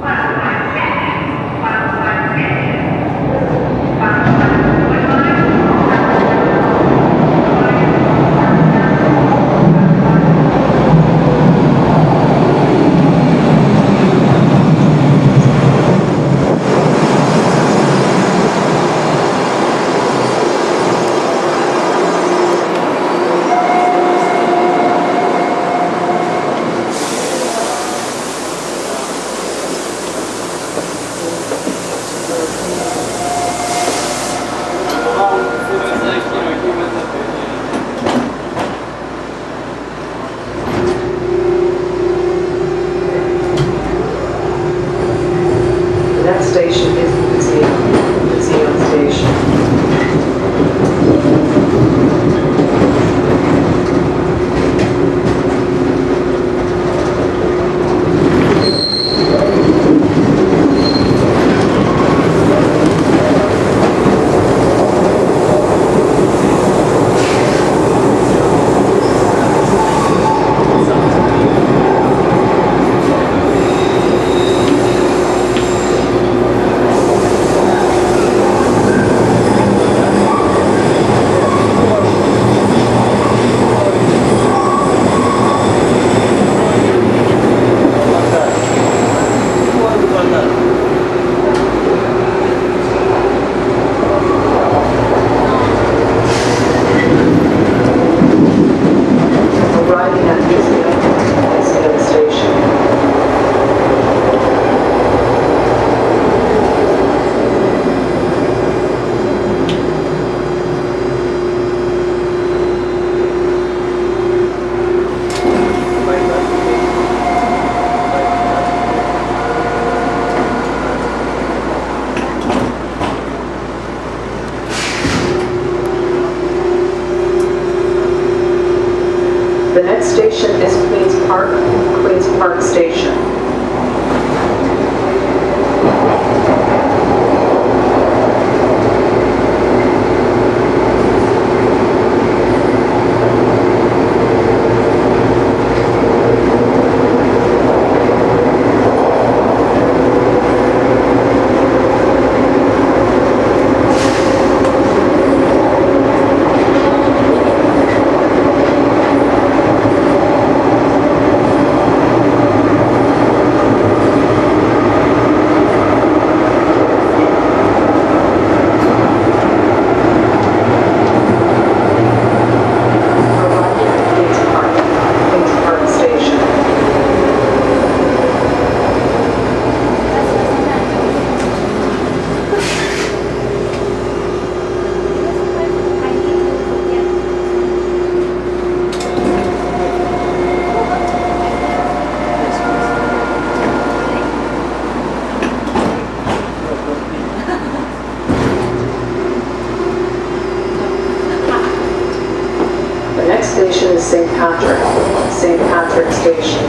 Wow. The next station is Queens Park, Queens Park Station. St. Patrick, St. Patrick Station.